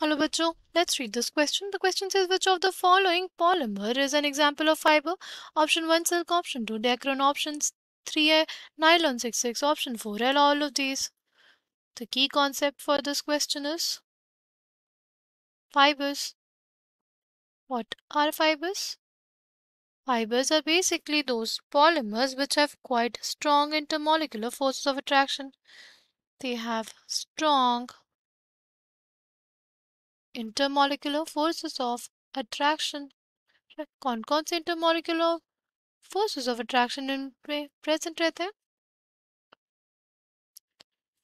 Hello bachcho, let's read this question. The question says which of the following polymer is an example of fiber? Option 1 silk, option 2 Dacron, option 3 nylon 66, option 4 L all of these. The key concept for this question is fibers. What are fibers? Fibers are basically those polymers which have quite strong intermolecular forces of attraction. They have strong intermolecular forces of attraction. कौन कौन से intermolecular forces of attraction इनमें present रहते हैं?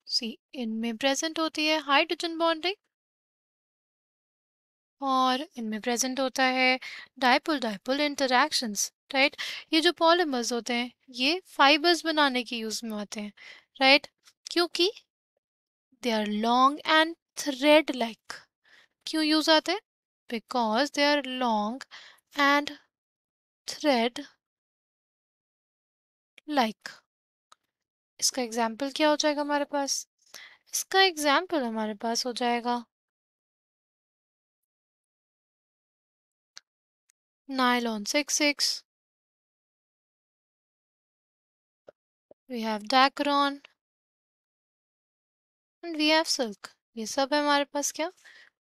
सी इनमें present होती है hydrogen bonding और इनमें प्रेजेंट होता है डायपोल डायपोल इंटरैक्शंस राइट ये जो पॉलीमर्स होते हैं, ये फाइबर्स बनाने के यूज़ में आते हैं राइट क्योंकि they are long and thread like क्यों यूज़ आते हैं? Because they are long and thread like इसका एग्ज़ाम्पल क्या हो जाएगा हमारे पास? इसका एग्ज़ाम्पल हमारे पास हो जाएगा nylon 66 we have dacron and we have silk. ये सब है हमारे पास क्या?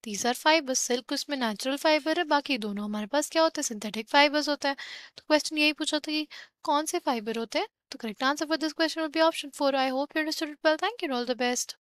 दीज आर फाइबर्स सिल्क उसमें नेचुरल फाइबर है, बाकी दोनों हमारे पास क्या होते हैं? सिंथेटिक फाइबर्स होते हैं। तो क्वेश्चन यही पूछा था कि कौन से फाइबर होते हैं? तो correct answer for this question will be option four I hope you understood well thank you all the best